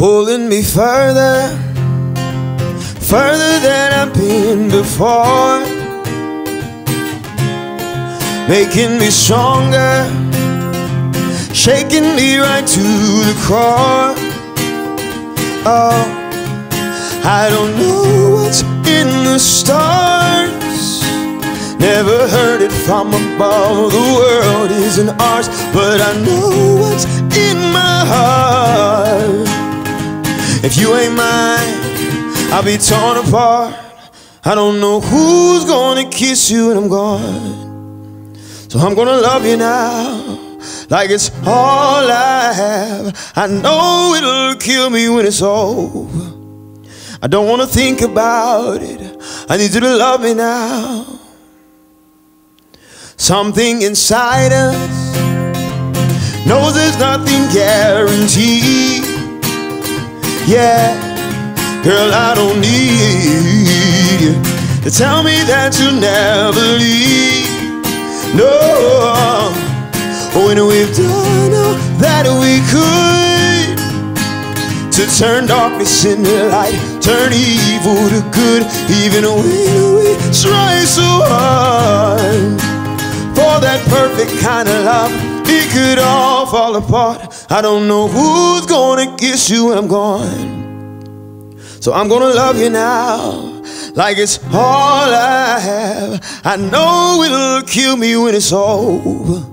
pulling me further, further than I've been before, making me stronger, shaking me right to the core. Oh, I don't know what's in the stars. Never heard it from above. The world isn't ours, but I know what's in my heart. If you ain't mine, I'll be torn apart. I don't know who's gonna kiss you when I'm gone. So I'm gonna love you now, like it's all I have. I know it'll kill me when it's over. I don't wanna think about it. I need you to love me now. Something inside us knows there's nothing guaranteed. Yeah, girl, I don't need you to tell me that you'll never leave. No, when we've done all that we could to turn darkness into light, turn evil to good, even when we try so hard for that perfect kind of love, it could all fall apart. I don't know who's gonna kiss you when I'm gone. So I'm gonna love you now, like it's all I have. I know it'll kill me when it's over.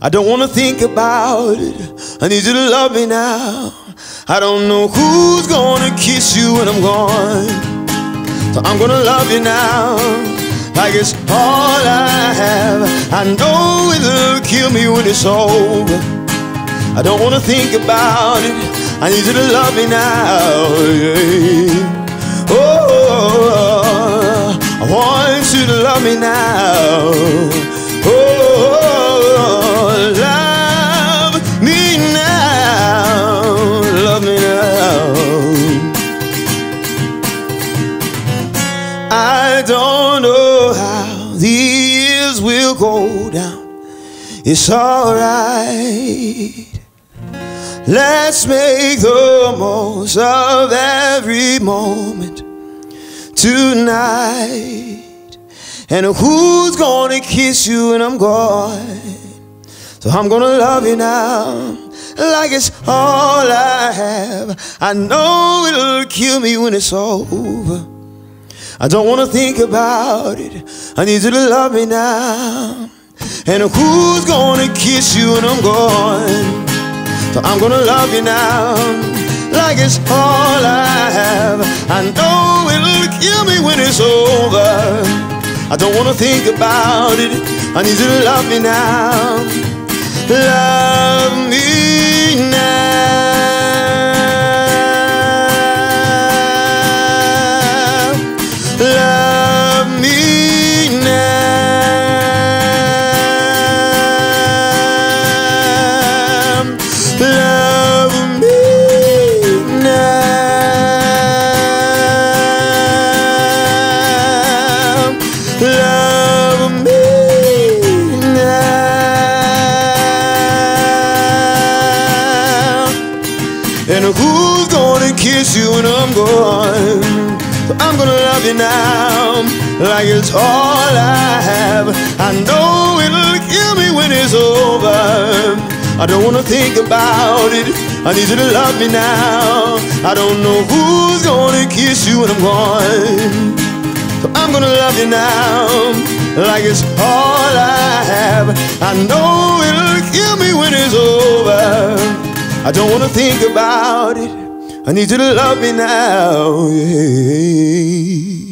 I don't wanna think about it. I need you to love me now. I don't know who's gonna kiss you when I'm gone. So I'm gonna love you now like it's all I have. I know it'll kill me when it's over. I don't wanna think about it. I need you to love me now. Yeah. Oh, I want you to love me now. Go down. It's alright. Let's make the most of every moment tonight. And who's gonna kiss you when I'm gone? So I'm gonna love you now like it's all I have. I know it'll kill me when it's over. I don't wanna think about it. I need you to love me now. And who's gonna kiss you when I'm gone? So I'm gonna love you now, like it's all I have. I know it'll kill me when it's over. I don't wanna think about it. I need you to love me now. Love me And who's gonna kiss you when I'm gone? So I'm gonna love you now, like it's all I have. I know it'll kill me when it's over. I don't wanna think about it. I need you to love me now. I don't know who's gonna kiss you when I'm gone. So I'm gonna love you now, like it's all I have. I know it'll kill I don't wanna think about it. I need you to love me now. Yeah.